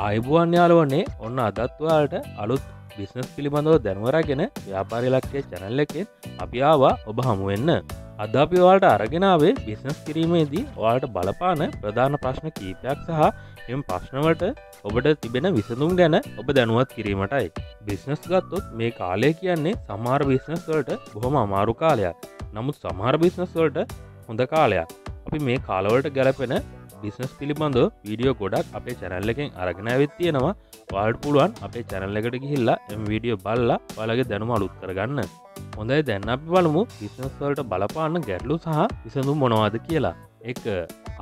අයිබුවන් යාලුවන්නේ ඔන්න අදත්වාට අලුත් බිස්නස් පිළිබඳව දැන්වරගෙන ව්‍යාපාරිලක්කේ චැනල්ල එකෙන් අපි ආවා ඔබ හමුවෙන්න අද අපි වාට අරගෙනාවේ බිස්නස් කිරීමේදී වාට බලපාන ප්‍රධාන ප්‍රශ්න කීපයක් සහ එම ප්‍රශ්නවට ඔබට තිබෙන විසඳුම් ගැන ඔබ දැනුවත් කිරීමටයි. බිස්නස් ගත්තොත් මේ කාලය කියන්නේ සමාර බිස්නස් වලට බොහොම අමාරු කාලයක්. නමුත් සමහර බිස්නස් වලට හොඳ කාලයක්. අපි මේ කාලවලට ගැලපෙන බිස්නස් පිළිබඳ වීඩියෝ ගොඩක් අපේ චැනල්ල එකෙන් අරගෙන ඇවිත් තියෙනවා. වාඩ පුළුවන් අපේ චැනල්ල එකට ගිහිල්ලා එම වීඩියෝ බල්ලා වලගේ දැනුම අලුත් කරගන්න. හොඳයි දැන්න අපි බලමු බිස්නස් වලට බලපාන්න ගැටලු සහ විසඳුම් මොනවාද කියලා. එක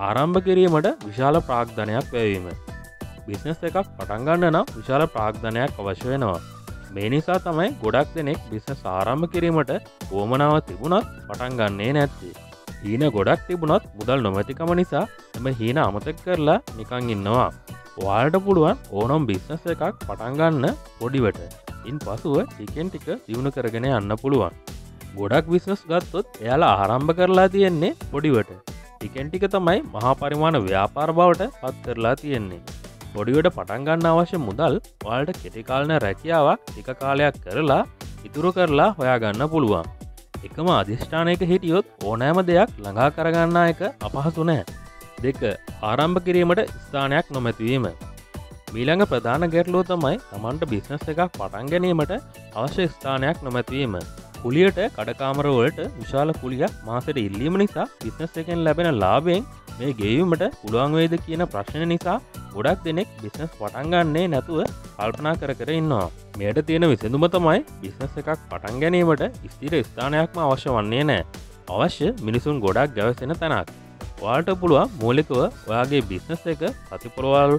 ආරම්භ කිරීමට විශාල ප්‍රාග්ධනයක් වැැවීම. බිස්නස් එකක් පටන්ගන්න නම් විශාල ප්‍රාග්ධනයක් අවශ්‍ය වෙනවා. මේ නිසා තමයි ගොඩක් දෙනෙක් බිස්නස් ආරම්භ කිරීමට ඕමනාව තිබුණත් පටන්ගන්නේ නැත්තේ. හීන ගොඩක් තිබුණොත් මුදල් නොමැතිකම නිසා එම හීන අමතක් කරලා නිකං ඉන්නවා. වාල්ට පුළුවන් ඕනම් බිස්නස එකක් පටන්ගන්න පොඩිවට. ඉන් පසුව ටිකෙන් ටික දියුණු කරගෙන යන්න පුළුවන්. ගොඩක් විස්නස් ගත්තොත් එයාලා ආරම්භ කරලා තියෙන්නේ පොඩිවට. ටිකෙන් ටික තමයි මහා පරිමාණ ව්‍යාපාර බවට පත් කරලා තියෙන්නේ. පොඩිවට පටන්ගන්න අවශ්‍ය මුදල් වාල්ට කෙටිකාලන රැකියාවක් ටික කාලයක් කරලා ඉතුරු කරලා හොයාගන්න පුළුවන්. එකම අධිෂ්ඨානයක හිටියොත් ඕනෑම දෙයක් ළඟා කරගන්නා එක අපහසු නෑ. දෙක ආරම්භ කිරීමට ස්ථානයක් නොමැතිවීම. මීළඟ ප්‍රධාන ගැටලෝ තමයි තමන්ට බිස්නස් එකක් පටන් ගැනීමට අවශ්‍ය ස්ථානයක් නොමැතිවීම. කුලියට කඩකාමරවලට විශාල කුලියක් මාසට ඉල්ලීම නිසා බිස්නස් එකෙන් ලැබෙන ලාබෙන් මේ ගෙයීමට පුළුවන්වේද කියන ප්‍රශ්න නිසා ගොඩක් දෙනෙක් බිස්නස් පටන්ගන්නේ නැතුව කල්පනා කර කර ඉන්නවා. මෙයට තියෙන විසඳුම තමයි බිස්නස් එකක් පටන් ගැනීමට ස්තිර ස්ථානයක්ම අවශ්‍ය වන්නේ නෑ අවශ්‍ය මිනිසුන් ගොඩක් ගැවසෙන තැනක්. වාට පුළුවන් මූලිකව ඔයාගේ බිස්නස් එක සතිපුරවල්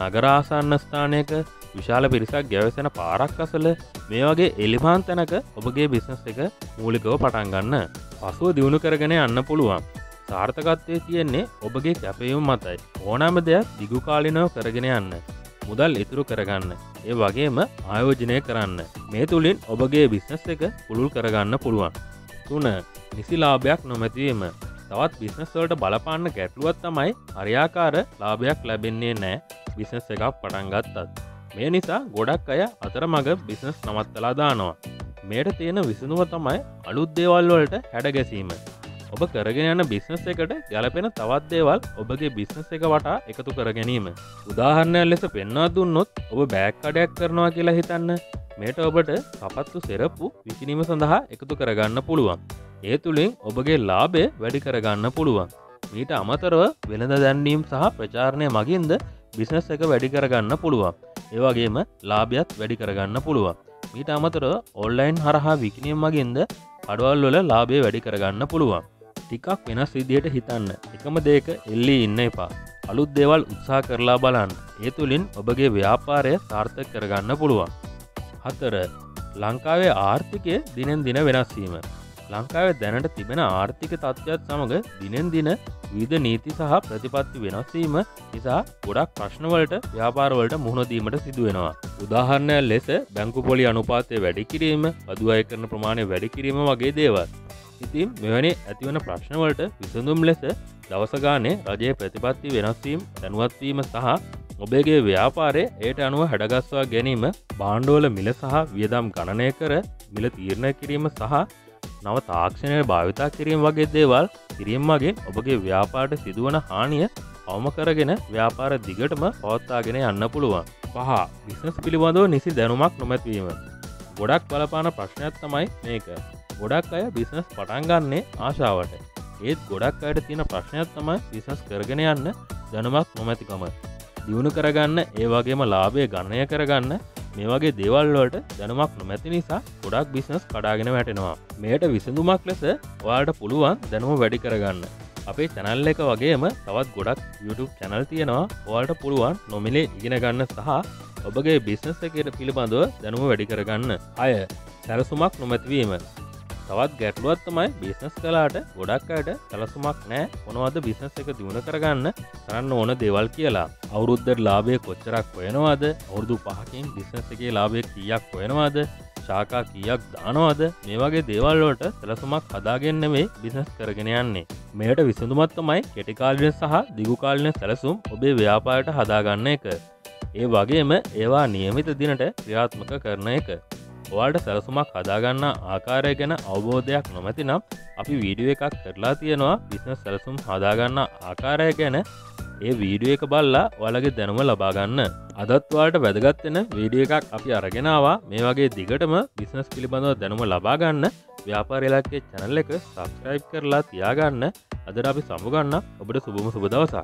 නගරාසන්න ස්ථානයක විශාල පිරිසක් ගැවසෙන පාරක් අසල මේ වගේ එලිමාන් තැනක ඔබගේ බිස්නස් එක මූලිකව පටන්ගන්න පසුව දියුණු කරගෙන යන්න පුළුවන්. සාර්ථකත්වය තියෙන්නේ ඔබගේ කැපයුම් මතයි. ඕනෑම දෙයක් දිගුකාලිනව කරගෙන යන්න මුදල් ඉතුරු කරගන්න ඒ වගේම ආයෝජනය කරන්න. මේ තුළින් ඔබගේ බිස්නස් එක පුළුල් කරගන්න පුළුවන්. තුන නිසි ලාභයක් නොමැතිවීම. තවත් බිස්නස්වලට බලපාන්න ගැටලුවත් තමයි හරියාකාර ලාභයක් ලැබෙන්නේ නෑ බිස්නස් එකක් පටන්ගත්තත් මේ නිසා ගොඩක් අය අතර මඟ බිස්නස් නවත්තලා දානවා. මේට තියෙන විසඳුව තමයි අලුත් දේවල් වලට හැඩගැසීම. ඔබ කරගෙන යන බිස්නස් එකට ගැලපෙන තවත් දේවල් ඔබගේ බිස්නස් එක වටා එකතු කර ගැනීම. උදාහරණයක් ලෙස පෙන්වා දුන්නොත් ඔබ බෑක් අඩයක් කරනවා කියලා හිතන්න. මේට ඔබට සපත්තු සෙරප්පු විකිනීම සඳහා එකතු කරගන්න පුළුවන්. ඒ තුළින් ඔබගේ ලාබය වැඩි කරගන්න පුළුවන්. මීට අමතරව වෙළඳ දැන්නීම් සහ ප්‍රචාරණය මගින්ද බිස්නස් එක වැඩි කරගන්න පුළුවන්. ඒවගේම ලාභයත් වැඩි කරගන්න පුළුවන්. මීට අමතර ඔල්ලයින් හරහා විකිනීම් මගින්ද අඩවල් වල ලාබේ වැඩි කරගන්න පුළුවන්. ටිකක් වෙනස් විදියට හිතන්න. එකම දේක එල්ලි ඉන්න එපා. අලුත් දේවල් උත්සා කරලා බලන්න. ඒ තුළින් ඔබගේ ව්‍යාපාරය සාර්ථක කරගන්න පුළුවන්. හතර. ලංකාවේ ආර්ථිකය දිනෙන් දින වෙනස්වීම ලංකාවේ දැනට තිබෙන ආර්ථික තත්ත්වයක් සමඟ දිනෙන් දින විධ නීති සහ ප්‍රතිපත්ති වෙනස්වීම නිසා ගොඩක් ප්‍රශ්නවලට ව්‍යාපාරවලට මුහුණදීමට සිදුවෙනවා. උදාහරණය ලෙස බැංකු පොලි අනුපාතය වැඩිකිරීම අදුවය කරන ප්‍රමාණය වැඩිකිරීම වගේ දේවල්. ඉතින් මෙවැනි ඇතිවන ප්‍රශ්නවලට විසඳුම් ලෙස දවසගානේ රජයේ ප්‍රතිපත්ති වෙනස්වීම් දැනුවත්වීම සහ ඔබේගේ ව්‍යාපාරය ඒට අනුව හැඩගස්වා ගැනීම බාණ්ඩෝල මිල සහ වියදම් ගණනය කර මිල තීරණය කිරීම සහ නව තාක්ෂණය භාවිතා කිරීම වගේ දේවල් කිරීම් මගින් ඔබගේ ව්‍යාපාට සිදුවන හානිය අවම කරගෙන ව්‍යාපාර දිගටම පවත්තාගෙන යන්න පුළුවන්. පහ බිස්නස් පිළිබඳව නිසි දැනුමක් නොමැත්වීම. ගොඩක් බලපාන ප්‍රශ්නයක් තමයි මේක. ගොඩක් අය බිස්නස් පටන්ගන්නේ ආශාවට. ඒත් ගොඩක් අයට තියෙන ප්‍රශ්නයක් තමයි බිස්නස් කරගෙන යන්න දැනුමක් නොමැතිකම. දියුණු කරගන්න ඒ වගේම ලාභය ගණනය කරගන්න මේ වගේ දේවල්වලට දැනුමක් නොමැති නිසා ගොඩක් බිස්නස් කඩාගෙන වැටෙනවා. මේට විසඳුමක් ලෙස ඔයාට පුළුවන් දැනුම වැඩි කරගන්න. අපේ චැනල් එක වගේම තවත් ගොඩක් YouTube චැනල් තියෙනවා. ඔයාට පුළුවන් නොමිලේ ඉගෙන ගන්න සහ ඔබගේ බිස්නස් එකට පිළිබඳව දැනුම වැඩි කරගන්න. අය සැරසුමක් නොමැතිවීම. තවත් ගැටලුවත් තමයි බිස්නස් කලාට ගොඩක් අයට සැලසුමක් නෑ. මොනවද බිස්නස් එක දියුණ කරගන්න කරන්න ඕන දේවල් කියලා. අවුරුද්ධ ලාබය කොච්චරක් හොයනවාද? අවුරදු පහකින් බිස්නස් එකේ ලාබය කියක් හොයනවාද? ශාකා කියක් දානවාද? මේ වගේ දේවල්වලට සැලසුමක් හදාගෙන්න්න මේ බිස්නස් කරගෙන යන්නේ. මෙයට විසඳුමත්තමයි කෙටිකාලින සහ දිගුකාලින සැලසුම් ඔබේ ව්‍යාපායට හදාගන්න එක. ඒ වගේම ඒවා නියමිත දිනට ක්‍රියාත්මක කරන එක. ඔයාට සැලසුමක් හදාගන්න ආකාරය ගැන අවබෝධයක් නොමැති නම් අපි වීඩියෝ එකක් කරලා තියෙනවා බිස්නස් සැලසුම් හදාගන්න ආකාරය ගැන. ඒ වීඩියෝ එක බල්ලා ඔලගේ දැනුම ලබාගන්න අදත්වාට වැදගත්වෙන වීඩිය එකක් අපි අරගෙනවා මේ වගේ දිගටම බිස්නස් පිළිබඳව දැනුම ලබාගන්න ව්‍යාපාරලාක්කේ චැනල් එක සබස්ක්‍රයිබ් කරලා තියාගන්න. අදර අපි සමුගන්න. ඔබට සුබම සුබදවසා